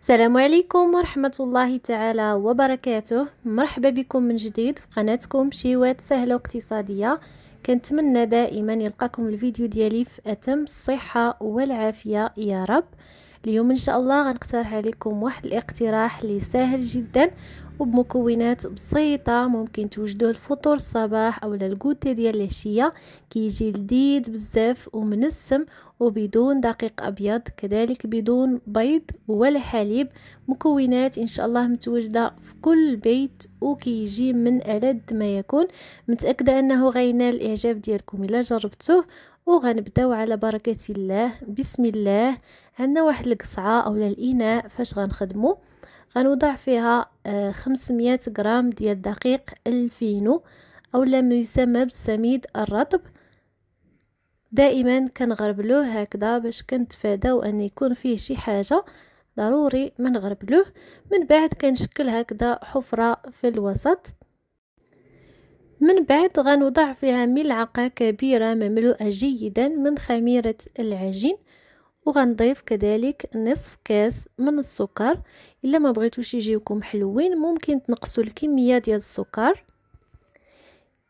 السلام عليكم ورحمة الله تعالى وبركاته. مرحبا بكم من جديد في قناتكم شيوات سهلة واقتصادية. كنتمنى دائما يلقاكم الفيديو ديالي في أتم الصحة والعافية. يا رب. اليوم إن شاء الله غنقترح عليكم واحد الاقتراح اللي سهل جدا وبمكونات بسيطة. ممكن توجدوه الفطور الصباح أو الكوتي ديال العشية. كيجي لذيذ بزاف ومنسم وبدون دقيق أبيض كذلك بدون بيض ولا حليب مكونات إن شاء الله متواجدة في كل بيت وكيجي من ألذ ما يكون. متأكدة أنه غينال الإعجاب ديالكم إلا جربتوه. وغنبداو على بركة الله. بسم الله. عندنا واحد القصعة أولا الإناء فاش غنخدمو؟ غنوضع فيها آه، خمسمية غرام ديال دقيق الفينو أو ما يسمى بالسميد الرطب. دائما كنغربلوه هكذا باش كنتفاداو أن يكون فيه شي حاجة ضروري ما نغربلوه. من بعد كنشكل هكذا حفرة في الوسط. من بعد غنوضع فيها ملعقة كبيرة مملوءة جيدا من خميرة العجين وغنضيف كذلك نصف كاس من السكر. إلا ما بغيتوش يجيوكم حلوين ممكن تنقصوا الكمية ديال السكر.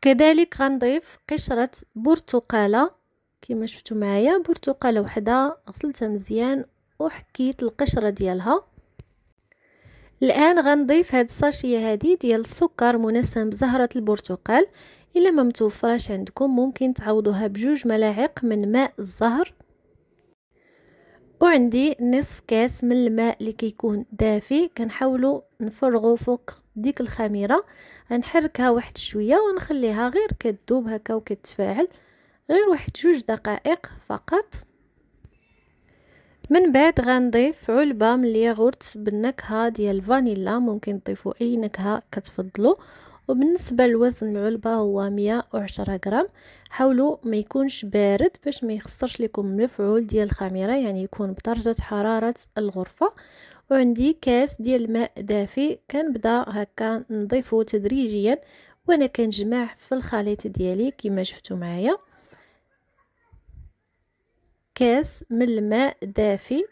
كذلك غنضيف قشرة برتقالة. كما شفتوا معايا برتقالة وحدة غسلتها مزيان وحكيت القشرة ديالها. الآن غنضيف هاد الساشية هادي ديال السكر منسم بزهرة البرتقال. إلا ما متوفراش عندكم ممكن تعوضوها بجوج ملاعق من ماء الزهر. وعندي نصف كاس من الماء اللي كيكون دافي. كنحاولوا نفرغوا فوق ديك الخميرة. غنحركها واحد شوية ونخليها غير كتذوب هكا وكتفاعل. غير واحد جوج دقائق فقط. من بعد غنضيف علبة من الياغورت بالنكهة ديال الفانيلا ممكن تضيفوا أي نكهة كتفضلوا. وبالنسبة لوزن العلبة هو 110 غرام. حاولوا ما يكونش بارد باش ما يخسرش لكم المفعول ديال الخميرة يعني يكون بدرجه حرارة الغرفة. وعندي كاس ديال الماء دافي كنبدأ هكا نضيفه تدريجيا. وأنا كنجمع في الخليط ديالي كما شفتوا معايا. كاس من الماء دافي.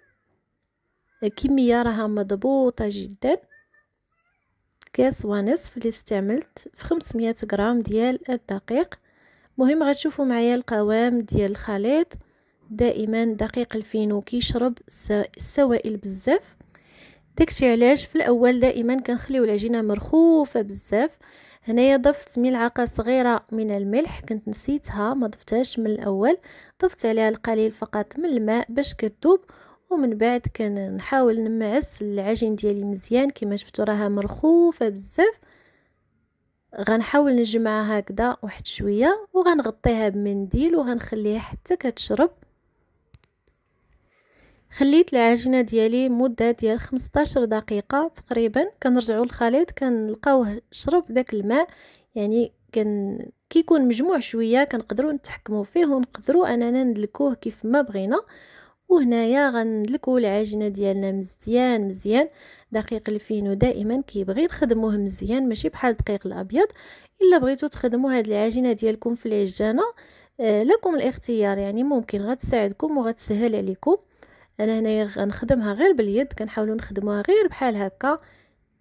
كميه راها مضبوطة جدا. كاس ونصف اللي استعملت في 500 غرام ديال الدقيق. مهم غتشوفوا معايا القوام ديال الخليط. دائما دقيق الفينو كيشرب السوائل بزاف. داكشي علاش؟ في الأول دائما كنخليو العجينة مرخوفة بزاف. هنايا ضفت ملعقة صغيرة من الملح كنت نسيتها ما ضفتهاش من الأول. ضفت عليها القليل فقط من الماء باش كتذوب ومن بعد كنحاول نمعس العجين ديالي مزيان كما شفتوا راها مرخوفة بزاف. غنحاول نجمعها هكذا واحد شوية وغنغطيها بمنديل وغنخليها حتى كتشرب. خليت العجينة ديالي مدة ديال 15 دقيقة تقريبا. كنرجعوا للخليط كنلقاوه شرب داك الماء. يعني كان كيكون مجموع شوية كنقدروا نتحكموا فيه ونقدروا أننا ندلكوه كيف ما بغينا. وهنايا غندلكو العجينة ديالنا مزيان مزيان. دقيق الفينو دائما كيبغي. نخدموه مزيان ماشي بحال الدقيق الأبيض. إلا بغيتو تخدموا هاد العجينة ديالكم في العجانة آه لكم الاختيار. يعني ممكن غتساعدكم وغتسهل عليكم. أنا هنايا غنخدمها غير باليد كنحاولوا نخدموها غير بحال هكا.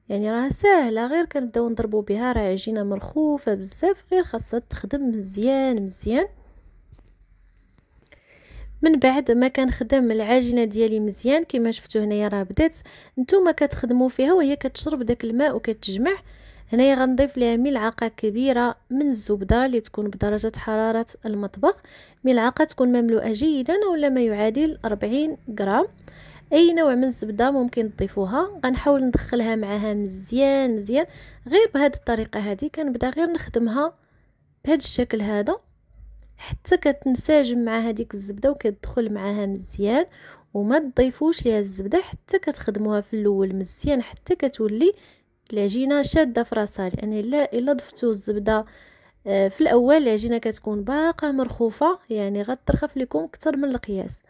يعني راه ساهلة غير كنبداو نضربوا بها راه عجينة مرخوفة بزاف غير خاصها تخدم مزيان مزيان. من بعد ما كنخدم العجينة ديالي مزيان كما شفتوا هنايا راه بدات نتوما كتخدموا فيها وهي كتشرب داك الماء وكتجمع. هنايا غنضيف ليها ملعقة كبيرة من الزبدة اللي تكون بدرجة حرارة المطبخ. ملعقة تكون مملوءة جيدا ولا ما يعادل 40 غرام. أي نوع من الزبدة ممكن تضيفوها. غنحاول ندخلها معها مزيان مزيان. غير بهذه الطريقة هذه كنبدأ غير نخدمها بهذا الشكل هذا. حتى كتنسجم مع هذيك الزبدة وكتدخل معاها مزيان. وما تضيفوش ليها الزبدة حتى كتخدموها في الأول مزيان حتى كتولي العجينه شادة في راسها لأن الا إلا ضفتو الزبدة آه، في الأول العجينه كتكون باقا مرخوفة يعني غترخف لكم أكثر من القياس.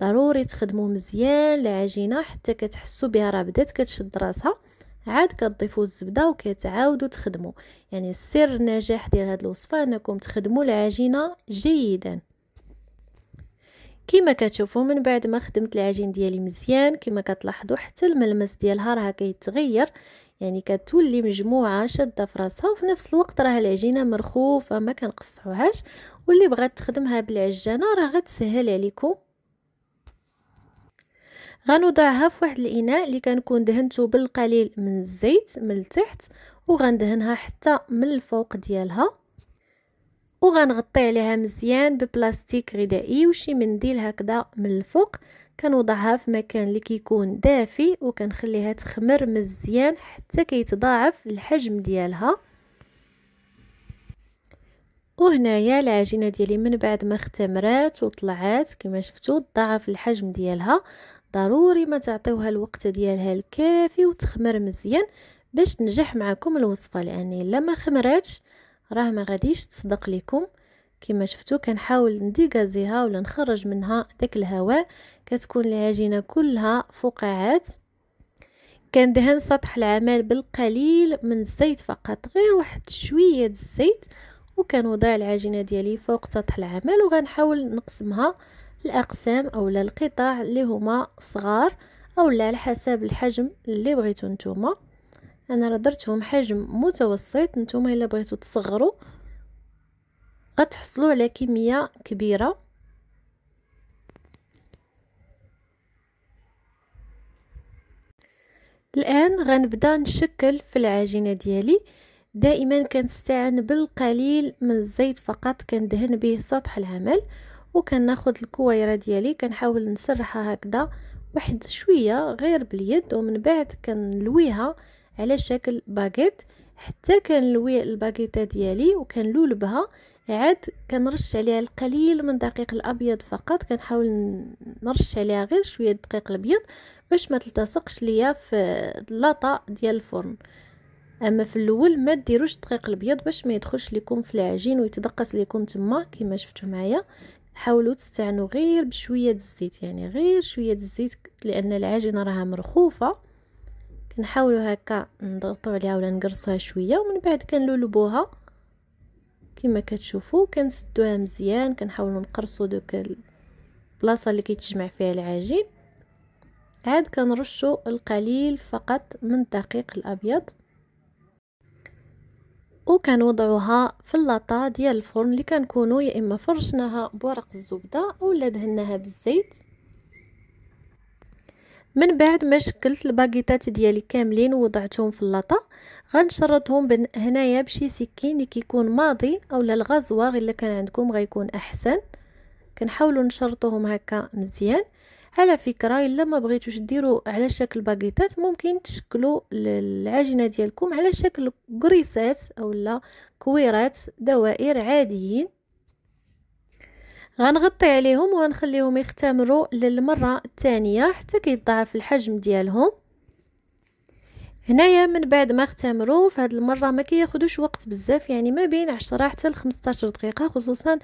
ضروري تخدموا مزيان العجينه حتى كتحسوا بها راه بدات كتشد راسها. عاد كتضيفوا الزبدة وكتعاودوا تخدموا يعني سر النجاح ديال هذه الوصفة أنكم تخدموا العجينه جيدا. كما كتشوفوا من بعد ما خدمت العجين ديالي مزيان كما كتلاحظوا حتى الملمس ديالها راه كيتغير. يعني كتولي مجموعة شادة في راسها وفي نفس الوقت راه العجينة مرخوفة ما كنقصحوهاش. واللي بغات تخدمها بالعجانة راه غتسهل عليكم. غنوضعها في واحد الإناء اللي كنكون دهنته بالقليل من الزيت من التحت وغندهنها حتى من الفوق ديالها. وغنغطي عليها مزيان ببلاستيك غذائي وشي منديل هكذا من الفوق. كنوضعها في مكان اللي كيكون دافي وكنخليها تخمر مزيان حتى كيتضاعف الحجم ديالها. وهنايا العجينة ديالي من بعد ما اختمرات وطلعات كما شفتوا ضاعف الحجم ديالها. ضروري ما تعطيوها الوقت ديالها الكافي وتخمر مزيان باش تنجح معكم الوصفة لأن إلا ما خمراتش راه ما غاديش تصدق لكم. كما شفتوا كنحاول نديغازيها ولا نخرج منها داك الهواء كتكون العجينة كلها فقاعات. كندهن سطح العمل بالقليل من الزيت فقط غير واحد شوية الزيت وكنوضع العجينة ديالي فوق سطح العمل وغنحاول نقسمها الاقسام أو القطع اللي هما صغار أو لا على حسب الحجم اللي بغيتو نتوما. أنا راه درتهم حجم متوسط نتوما إلا بغيتو تصغروا غتحصلوا على كمية كبيرة. الآن غنبدأ نشكل في العجينة ديالي. دائما كنستعن بالقليل من الزيت فقط كندهن به سطح العمل وكناخذ الكويرة ديالي كنحاول نسرحها هكذا واحد شوية غير باليد ومن بعد كنلويها على شكل باكيت. حتى كنلوي الباكيتة ديالي وكنلولبها عاد كنرش عليها القليل من دقيق الأبيض فقط كنحاول نرش عليها غير شوية دقيق الأبيض باش ما تلتصقش ليا في اللاطه ديال الفرن. أما في الأول ما ديروش دقيق الأبيض باش ما يدخلش لكم في العجين ويتدقس لكم تما كما شفتوا معايا. حاولوا تستعنوا غير بشوية الزيت يعني غير شوية الزيت لأن العجينة راها مرخوفة. كنحاولوا هكا نضغطوا عليها ولا نقرصوها شوية ومن بعد كنلولبوها. كما كتشوفوا كنسدوها مزيان كنحاولوا نقرصوا دوك البلاصة اللي كيتجمع فيها العجين. عاد كنرشوا القليل فقط من الدقيق الأبيض. وكنوضعوها في اللاطه ديال الفرن اللي كنكونوا يا إما فرشناها بورق الزبدة اولا دهناها بالزيت. من بعد ما شكلت الباكيتات ديالي كاملين ووضعتهم في اللاطه غنشرطهم هنايا بشي سكين اللي كيكون ماضي أولا الغازواغ الا كان عندكم غيكون أحسن. كنحاولوا نشرطوهم هكا مزيان. على فكرة إلا ما بغيتوش ديروا على شكل باكيتات ممكن تشكلوا العجينه ديالكم على شكل قريصات أولا كويرات دوائر عاديين. غنغطي عليهم وغنخليهم يختمروا للمرة الثانية حتى كيتضاعف الحجم ديالهم. هنايا من بعد ما اختمروا فهاد المرة ما كياخذوش وقت بزاف يعني ما بين 10 حتى ل 15 دقيقة خصوصا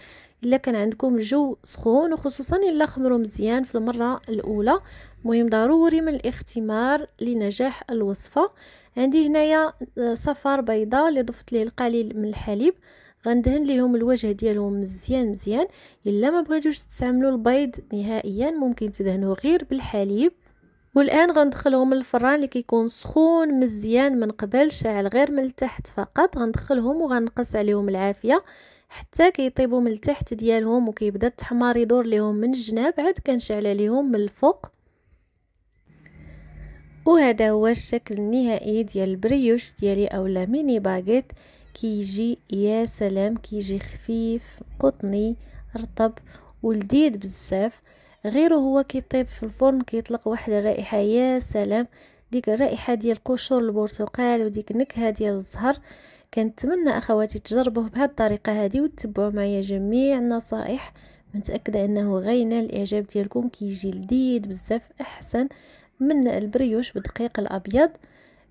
إلا كان عندكم الجو سخون وخصوصا إلا خمروا مزيان في المرة الأولى. مهم ضروري من الاختمار لنجاح الوصفة. عندي هنايا صفار بيضاء اللي ضفت ليه القليل من الحليب. غندهن ليهم الوجه ديالهم مزيان مزيان. إلا ما بغيتوش تستعملوا البيض نهائيا ممكن تدهنوه غير بالحليب. والآن غندخلهم الفران اللي كيكون سخون مزيان من قبل شاعل غير من التحت فقط. غندخلهم وغنقص عليهم العافية حتى كيطيبوا من التحت ديالهم وكيبدا التحمار يدور ليهم من الجناب. عاد كنشعل عليهم من الفوق. وهذا هو الشكل النهائي ديال ال brioche ديالي اولا mini baguette. كيجي يا سلام كيجي خفيف قطني رطب ولذيذ بزاف. غير هو كيطيب في الفرن كيطلق واحد الرائحة يا سلام! ديك الرائحة ديال قشور البرتقال وديك النكهه ديال الزهر. كنتمنى أخواتي تجربوه بهذه الطريقة هذه وتتبعوا معايا جميع النصائح. متأكدة أنه غينال الإعجاب ديالكم كيجي لذيذ بزاف أحسن من البريوش بالدقيق الأبيض.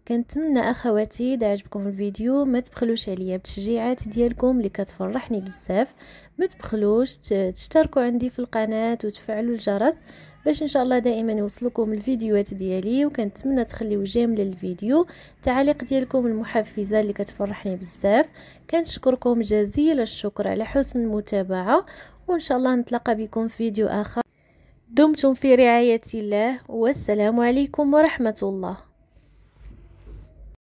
كنتمنى أخواتي إذا عجبكم الفيديو ما تبخلوش عليا بالتشجيعات ديالكم اللي كتفرحني بزاف. ما تبخلوش تشتركوا عندي في القناة وتفعلوا الجرس باش إن شاء الله دائما يوصلكم الفيديوهات ديالي وكنتمنى تخليو جيم للفيديو. تعليق ديالكم المحفزة اللي كتفرحني بزاف. كنشكركم جزيل الشكر على حسن المتابعة وإن شاء الله نتلاقى بكم في فيديو آخر. دمتم في رعاية الله والسلام عليكم ورحمة الله.